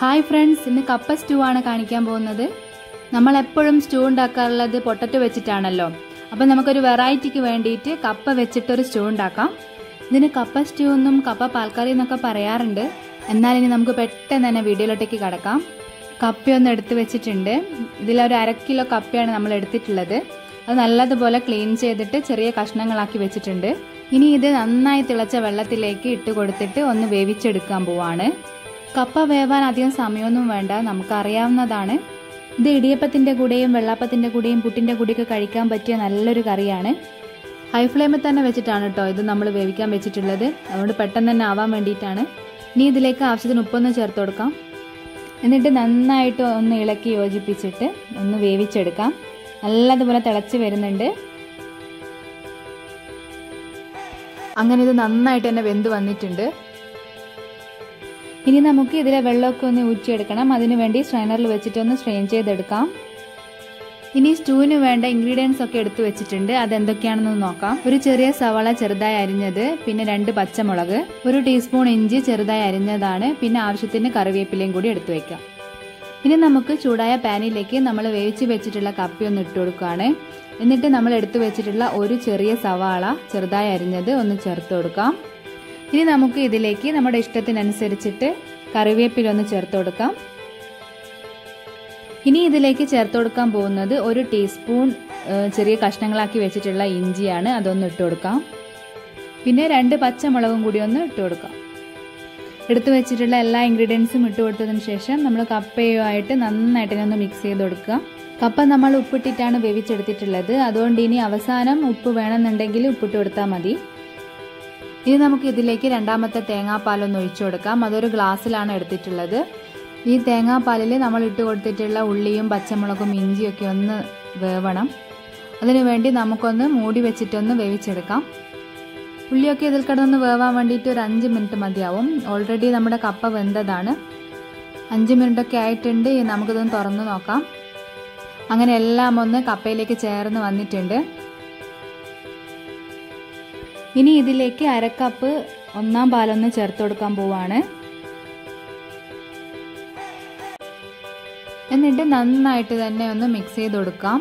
Hi friends ഇന്ന് കപ്പ stew ആണ് കാണിക്കാൻ പോകുന്നത്. നമ്മൾ എപ്പോഴും സ്റ്റൂ ഉണ്ടാക്കാറുള്ളത് പൊട്ടറ്റോ വെച്ചിട്ടാണല്ലോ. അപ്പം നമുക്കൊരു വെറൈറ്റിക്ക് വേണ്ടിയിട്ട് കപ്പ വെച്ചിട്ടൊരു സ്റ്റൂ ഉണ്ടാക്കാം. ഇതിന് കപ്പ സ്റ്റൂ എന്നും കപ്പ പാൽക്കറി എന്നൊക്കെ പറയാറുണ്ട്. എന്നാൽ ഇനി നമുക്ക് പെട്ടെന്ന് തന്നെ വീഡിയോയിലോട്ടേക്ക് കടക്കാം. കപ്പയൊന്ന് എടുത്ത് വെച്ചിട്ടുണ്ട്. ഇതിലൊരു അര കിലോ കപ്പയാണ് നമ്മൾ എടുത്തിട്ടുള്ളത്. അത് നല്ലതുപോലെ ക്ലീൻ ചെയ്തിട്ട് ചെറിയ കഷ്ണങ്ങളാക്കി വെച്ചിട്ടുണ്ട്. ഇനി ഇത് നന്നായി തിളച്ച വെള്ളത്തിലേക്ക് ഇട്ട് കൊടുത്തിട്ട് ഒന്ന് വേവിച്ചെടുക്കാൻ പോവാണ്. കപ്പ വേവാൻ അധികം സമയമൊന്നും വേണ്ട നമുക്കറിയാവുന്നതാണ്. ഇത് ഇടിയപ്പത്തിന്റെ കൂടെയും വെള്ളാപ്പത്തിന്റെ കൂടെയും പുട്ടിന്റെ കൂടെയൊക്കെ കഴിക്കാൻ പറ്റിയ നല്ലൊരു കറിയാണ്. ഹൈ ഫ്ലെയിമിൽ തന്നെ വെച്ചിട്ടാണ് കേട്ടോ ഇത് നമ്മൾ വേവിക്കാൻ വെച്ചിട്ടുള്ളത്. അതുകൊണ്ട് പെട്ടെന്ന് തന്നെ ആവാൻ വേണ്ടിയിട്ടാണ്. ഇനി ഇതിലേക്ക് ആവശ്യത്തിന് ഉപ്പൊന്ന് ചേർത്ത് കൊടുക്കാം. എന്നിട്ട് നന്നായിട്ട് ഒന്ന് ഇളക്കി യോജിപ്പിച്ചിട്ട് ഒന്ന് വേവിച്ചെടുക്കാം. നല്ലതുപോലെ തിളച്ച് വരുന്നുണ്ട്. അങ്ങനെ ഇത് നന്നായിട്ട് തന്നെ വെന്ത് വന്നിട്ടുണ്ട്. ഇനി നമുക്ക് ഇതിലെ വെള്ളമൊക്കെ ഒന്ന് ഊറ്റിയെടുക്കണം. അതിനുവേണ്ടി വേണ്ടി സ്ട്രൈനറിൽ വെച്ചിട്ട് ഒന്ന് സ്ട്രെയിൻ ചെയ്തെടുക്കാം. ഇനി സ്റ്റൂവിന് വേണ്ട ഇൻഗ്രീഡിയൻസ് ഒക്കെ എടുത്തു വെച്ചിട്ടുണ്ട്. അതെന്തൊക്കെയാണെന്ന് നോക്കാം. ഒരു ചെറിയ സവാള ചെറുതായി അരിഞ്ഞത് പിന്നെ രണ്ട് പച്ചമുളക് ഒരു ടീസ്പൂൺ ഇഞ്ചി ചെറുതായി അരിഞ്ഞതാണ് പിന്നെ ആവശ്യത്തിന് കറിവേപ്പിലയും കൂടി എടുത്തു വെക്കാം. ഇനി നമുക്ക് ചൂടായ പാനിലേക്ക് നമ്മൾ വേവിച്ച് വെച്ചിട്ടുള്ള കപ്പി ഒന്ന് ഇട്ട് കൊടുക്കുകയാണ്. എന്നിട്ട് നമ്മൾ എടുത്തു വെച്ചിട്ടുള്ള ഒരു ചെറിയ സവാള ചെറുതായി അരിഞ്ഞത് ഒന്ന് ചേർത്ത് കൊടുക്കാം. ഇനി നമുക്ക് ഇതിലേക്ക് നമ്മുടെ ഇഷ്ടത്തിനനുസരിച്ചിട്ട് കറിവേപ്പില ഒന്ന് ചേർത്ത് കൊടുക്കാം. ഇനി ഇതിലേക്ക് ചേർത്ത് കൊടുക്കാൻ പോകുന്നത് ഒരു ടീസ്പൂൺ ചെറിയ കഷ്ണങ്ങളാക്കി വെച്ചിട്ടുള്ള ഇഞ്ചിയാണ്. അതൊന്ന് ഇട്ട് കൊടുക്കാം. പിന്നെ രണ്ട് പച്ചമുളകും കൂടി ഒന്ന് ഇട്ട് കൊടുക്കാം. എടുത്തു വെച്ചിട്ടുള്ള എല്ലാ ഇൻഗ്രീഡിയൻസും ഇട്ട് കൊടുത്തതിന് ശേഷം നമ്മൾ കപ്പയുമായിട്ട് നന്നായിട്ട് ഒന്ന് മിക്സ് ചെയ്ത് കൊടുക്കുക. കപ്പ നമ്മൾ ഉപ്പിട്ടിട്ടാണ് വേവിച്ചെടുത്തിട്ടുള്ളത്. അതുകൊണ്ട് ഇനി അവസാനം ഉപ്പ് വേണമെന്നുണ്ടെങ്കിൽ ഉപ്പിട്ട് കൊടുത്താൽ മതി. ഇനി നമുക്ക് ഇതിലേക്ക് രണ്ടാമത്തെ തേങ്ങാപ്പാലൊന്ന് ഒഴിച്ചു കൊടുക്കാം. അതൊരു ഗ്ലാസ്സിലാണ് എടുത്തിട്ടുള്ളത്. ഈ തേങ്ങാപ്പാലിൽ നമ്മൾ ഇട്ട് കൊടുത്തിട്ടുള്ള ഉള്ളിയും പച്ചമുളകും ഇഞ്ചിയും ഒക്കെ ഒന്ന് വേവണം. അതിനുവേണ്ടി നമുക്കൊന്ന് മൂടി വെച്ചിട്ടൊന്ന് വേവിച്ചെടുക്കാം. ഉള്ളിയൊക്കെ ഇതിൽ കിടന്നൊന്ന് വേവാൻ വേണ്ടിയിട്ട് ഒരു അഞ്ച് മിനിറ്റ് മതിയാവും. ഓൾറെഡി നമ്മുടെ കപ്പ വെന്തതാണ്. അഞ്ച് മിനിറ്റൊക്കെ ആയിട്ടുണ്ട്. നമുക്കിതൊന്ന് തുറന്നു നോക്കാം. അങ്ങനെ എല്ലാം ഒന്ന് കപ്പയിലേക്ക് ചേർന്ന് വന്നിട്ടുണ്ട്. ഇനി ഇതിലേക്ക് അരക്കപ്പ് ഒന്നാം പാലൊന്ന് ചേർത്ത് കൊടുക്കാൻ പോവാണ്. എന്നിട്ട് നന്നായിട്ട് തന്നെ ഒന്ന് മിക്സ് ചെയ്ത് കൊടുക്കാം.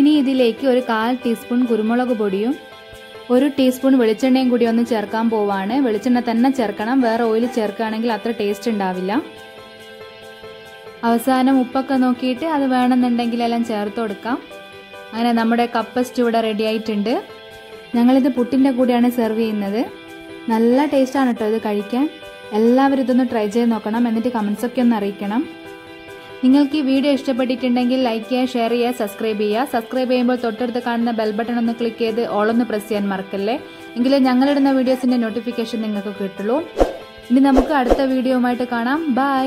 ഇനി ഇതിലേക്ക് ഒരു കാൽ ടീസ്പൂൺ കുരുമുളക് പൊടിയും ഒരു ടീസ്പൂൺ വെളിച്ചെണ്ണയും കൂടി ഒന്ന് ചേർക്കാൻ പോവാണ്. വെളിച്ചെണ്ണ തന്നെ ചേർക്കണം. വേറെ ഓയിൽ ചേർക്കുകയാണെങ്കിൽ അത്ര ടേസ്റ്റ് ഉണ്ടാവില്ല. അവസാനം ഉപ്പൊക്കെ നോക്കിയിട്ട് അത് വേണമെന്നുണ്ടെങ്കിൽ എല്ലാം ചേർത്ത് കൊടുക്കാം. അങ്ങനെ നമ്മുടെ കപ്പ സ്റ്റൂ ഇവിടെ റെഡി ആയിട്ടുണ്ട്. ഞങ്ങളിത് പുട്ടിന്റെ കൂടെയാണ് സെർവ് ചെയ്യുന്നത്. നല്ല ടേസ്റ്റാണ് കേട്ടോ ഇത് കഴിക്കാൻ. എല്ലാവരും ഇതൊന്ന് ട്രൈ ചെയ്ത് നോക്കണം. എന്നിട്ട് കമൻസൊക്കെ ഒന്ന് അറിയിക്കണം. നിങ്ങൾക്ക് ഈ വീഡിയോ ഇഷ്ടപ്പെട്ടിട്ടുണ്ടെങ്കിൽ ലൈക്ക് ചെയ്യുക ഷെയർ ചെയ്യുക സബ്സ്ക്രൈബ് ചെയ്യുക. സബ്സ്ക്രൈബ് ചെയ്യുമ്പോൾ തൊട്ടടുത്ത് കാണുന്ന ബെൽ ബട്ടൺ ഒന്ന് ക്ലിക്ക് ചെയ്ത് ഓളൊന്ന് പ്രസ് ചെയ്യാൻ മറക്കല്ലേ? എങ്കിലേ ഞങ്ങളിടുന്ന വീഡിയോസിന്റെ നോട്ടിഫിക്കേഷൻ നിങ്ങൾക്ക് കിട്ടുള്ളൂ. ഇനി നമുക്ക് അടുത്ത വീഡിയോയുമായിട്ട് കാണാം. ബൈ